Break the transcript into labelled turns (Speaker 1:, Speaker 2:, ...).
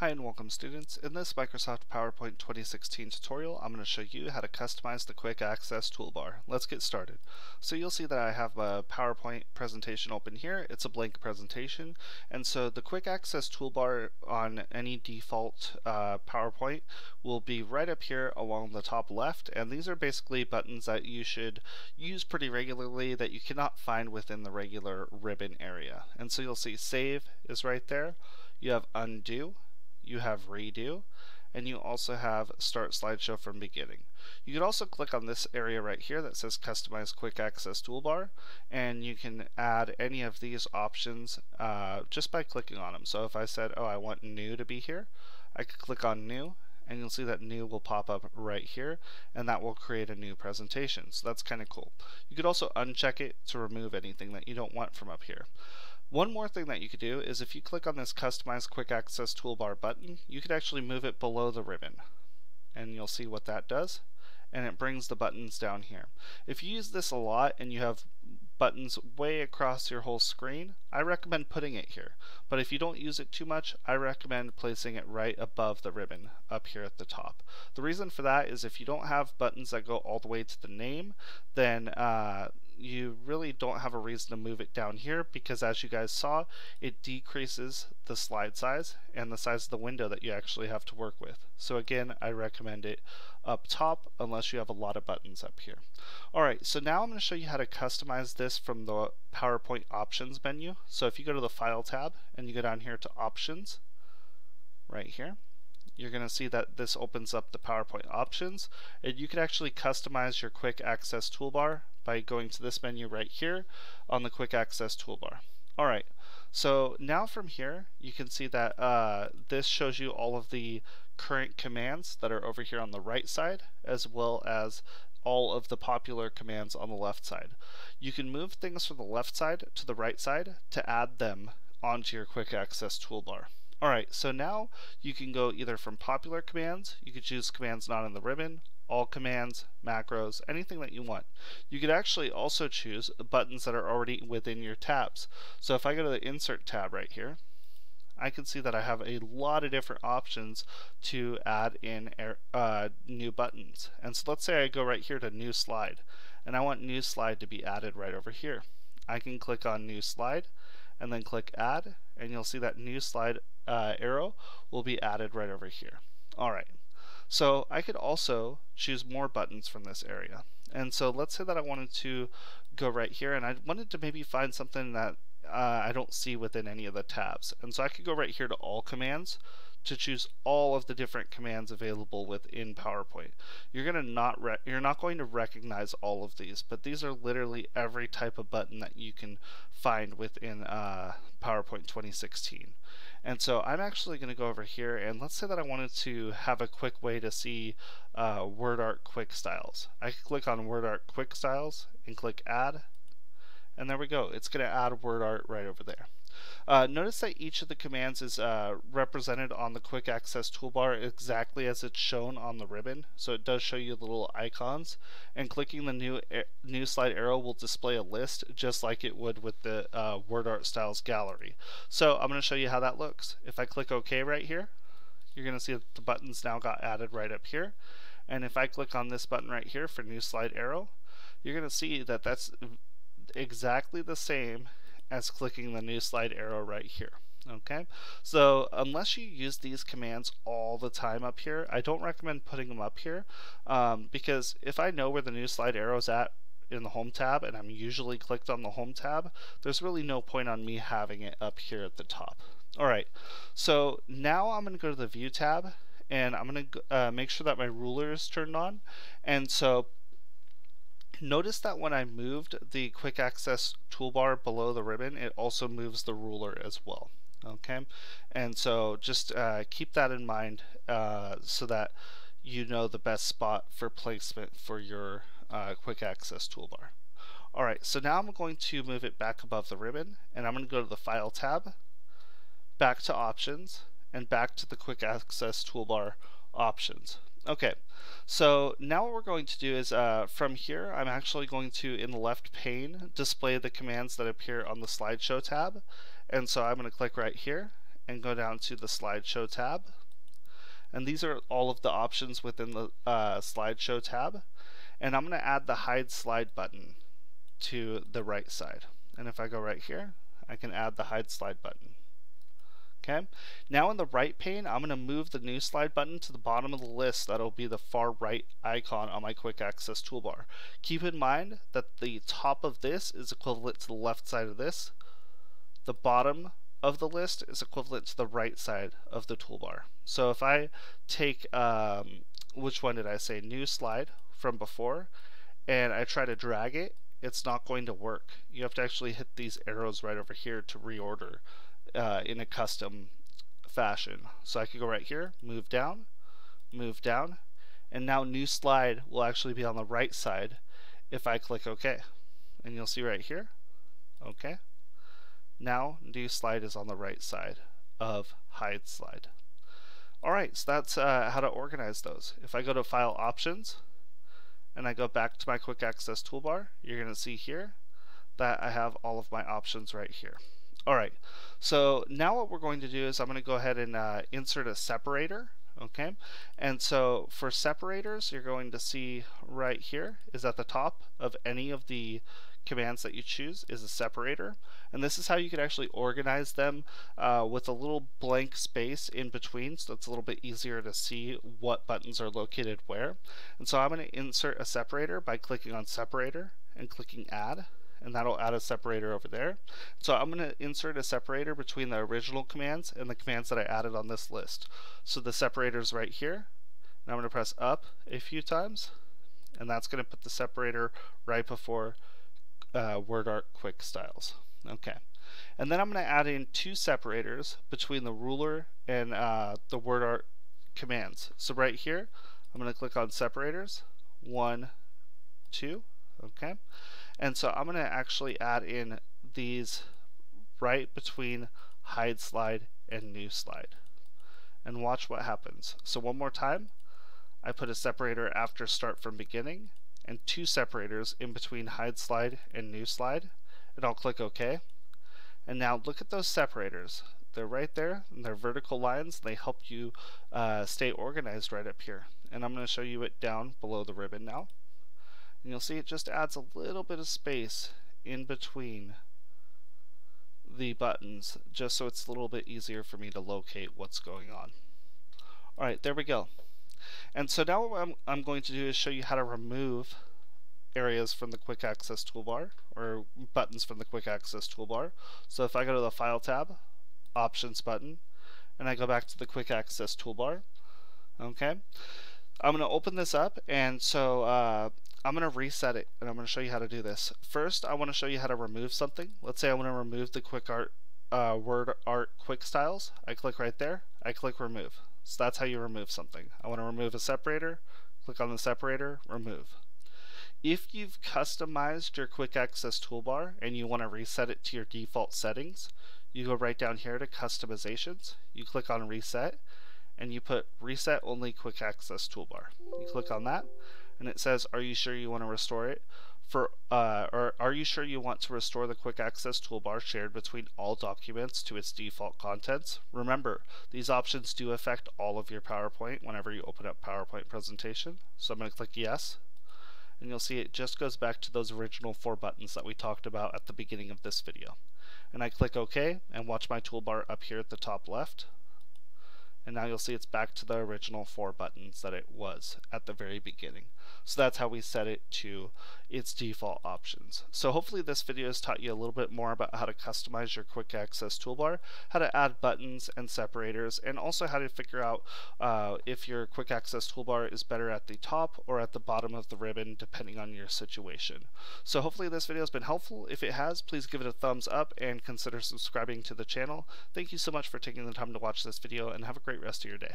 Speaker 1: Hi and welcome students. In this Microsoft PowerPoint 2016 tutorial, I'm going to show you how to customize the quick access toolbar. Let's get started. So you'll see that I have a PowerPoint presentation open here. It's a blank presentation and so the quick access toolbar on any default uh, PowerPoint will be right up here along the top left and these are basically buttons that you should use pretty regularly that you cannot find within the regular ribbon area. And so you'll see save is right there. You have undo you have redo, and you also have start slideshow from beginning. You could also click on this area right here that says customize quick access toolbar and you can add any of these options uh, just by clicking on them. So if I said oh I want new to be here I could click on new and you'll see that new will pop up right here and that will create a new presentation. So that's kind of cool. You could also uncheck it to remove anything that you don't want from up here. One more thing that you could do is if you click on this Customize Quick Access Toolbar button, you could actually move it below the ribbon. And you'll see what that does. And it brings the buttons down here. If you use this a lot and you have buttons way across your whole screen, I recommend putting it here. But if you don't use it too much, I recommend placing it right above the ribbon up here at the top. The reason for that is if you don't have buttons that go all the way to the name, then uh, you really don't have a reason to move it down here because as you guys saw, it decreases the slide size and the size of the window that you actually have to work with. So again, I recommend it up top unless you have a lot of buttons up here. Alright, so now I'm going to show you how to customize this from the PowerPoint options menu. So if you go to the File tab and you go down here to Options, right here, you're going to see that this opens up the PowerPoint options and you can actually customize your quick access toolbar by going to this menu right here on the quick access toolbar. Alright, so now from here you can see that uh, this shows you all of the current commands that are over here on the right side as well as all of the popular commands on the left side. You can move things from the left side to the right side to add them onto your quick access toolbar. Alright, so now you can go either from popular commands, you can choose commands not in the ribbon, all commands, macros, anything that you want. You could actually also choose buttons that are already within your tabs. So if I go to the Insert tab right here, I can see that I have a lot of different options to add in uh, new buttons. And so let's say I go right here to New Slide, and I want New Slide to be added right over here. I can click on New Slide, and then click Add, and you'll see that New Slide uh, arrow will be added right over here. Alright, so I could also choose more buttons from this area. And so let's say that I wanted to go right here and I wanted to maybe find something that uh, I don't see within any of the tabs. And so I could go right here to all commands to choose all of the different commands available within PowerPoint. You're gonna not you're not going to recognize all of these, but these are literally every type of button that you can find within uh, PowerPoint 2016. And so I'm actually going to go over here and let's say that I wanted to have a quick way to see uh, WordArt Quick Styles. I can click on WordArt Quick Styles and click Add and there we go. It's going to add WordArt right over there. Uh, notice that each of the commands is uh, represented on the quick access toolbar exactly as it's shown on the ribbon. So it does show you the little icons and clicking the new new slide arrow will display a list just like it would with the uh, WordArt Styles gallery. So I'm going to show you how that looks. If I click OK right here, you're going to see that the buttons now got added right up here. And if I click on this button right here for new slide arrow, you're going to see that that's exactly the same as clicking the new slide arrow right here. Okay, so unless you use these commands all the time up here, I don't recommend putting them up here um, because if I know where the new slide arrow is at in the home tab and I'm usually clicked on the home tab, there's really no point on me having it up here at the top. Alright, so now I'm going to go to the view tab and I'm going to uh, make sure that my ruler is turned on and so Notice that when I moved the quick access toolbar below the ribbon, it also moves the ruler as well. Okay, and so just uh, keep that in mind uh, so that you know the best spot for placement for your uh, quick access toolbar. Alright, so now I'm going to move it back above the ribbon and I'm going to go to the File tab, back to Options, and back to the Quick Access Toolbar options. Okay, so now what we're going to do is uh, from here, I'm actually going to, in the left pane, display the commands that appear on the slideshow tab. And so I'm going to click right here and go down to the slideshow tab. And these are all of the options within the uh, slideshow tab. And I'm going to add the hide slide button to the right side. And if I go right here, I can add the hide slide button. Okay. Now in the right pane, I'm going to move the new slide button to the bottom of the list. That'll be the far right icon on my quick access toolbar. Keep in mind that the top of this is equivalent to the left side of this. The bottom of the list is equivalent to the right side of the toolbar. So if I take, um, which one did I say, new slide from before, and I try to drag it, it's not going to work. You have to actually hit these arrows right over here to reorder uh, in a custom fashion. So I could go right here, move down, move down, and now new slide will actually be on the right side if I click OK. And you'll see right here, OK. Now new slide is on the right side of hide slide. Alright, so that's uh, how to organize those. If I go to File Options, and I go back to my Quick Access toolbar, you're going to see here that I have all of my options right here. Alright, so now what we're going to do is I'm going to go ahead and uh, insert a separator. Okay, and so for separators, you're going to see right here is at the top of any of the commands that you choose is a separator. And this is how you can actually organize them uh, with a little blank space in between so it's a little bit easier to see what buttons are located where. And so I'm going to insert a separator by clicking on separator and clicking add and that'll add a separator over there. So I'm going to insert a separator between the original commands and the commands that I added on this list. So the separator is right here. And I'm going to press up a few times and that's going to put the separator right before uh, WordArt Quick Styles. Okay. And then I'm going to add in two separators between the ruler and uh, the WordArt commands. So right here, I'm going to click on separators. One, two. Okay. And so I'm going to actually add in these right between hide slide and new slide. And watch what happens. So one more time, I put a separator after start from beginning and two separators in between hide slide and new slide. And I'll click OK. And now look at those separators. They're right there, and they're vertical lines. They help you uh, stay organized right up here. And I'm going to show you it down below the ribbon now. And you'll see it just adds a little bit of space in between the buttons just so it's a little bit easier for me to locate what's going on. Alright, there we go. And so now what I'm, I'm going to do is show you how to remove areas from the quick access toolbar or buttons from the quick access toolbar. So if I go to the file tab, options button, and I go back to the quick access toolbar, okay, I'm going to open this up and so uh, I'm going to reset it and I'm going to show you how to do this. First, I want to show you how to remove something. Let's say I want to remove the quick art uh, word art quick styles. I click right there. I click remove. So that's how you remove something. I want to remove a separator. Click on the separator, remove. If you've customized your quick access toolbar and you want to reset it to your default settings, you go right down here to customizations. You click on reset and you put reset only quick access toolbar. You click on that and it says, are you sure you want to restore it? For, uh, or are you sure you want to restore the quick access toolbar shared between all documents to its default contents? Remember, these options do affect all of your PowerPoint whenever you open up PowerPoint presentation. So I'm going to click yes, and you'll see it just goes back to those original four buttons that we talked about at the beginning of this video. And I click OK and watch my toolbar up here at the top left and now you'll see it's back to the original four buttons that it was at the very beginning. So that's how we set it to its default options. So hopefully this video has taught you a little bit more about how to customize your quick access toolbar, how to add buttons and separators, and also how to figure out uh, if your quick access toolbar is better at the top or at the bottom of the ribbon depending on your situation. So hopefully this video has been helpful. If it has, please give it a thumbs up and consider subscribing to the channel. Thank you so much for taking the time to watch this video and have a great rest of your day.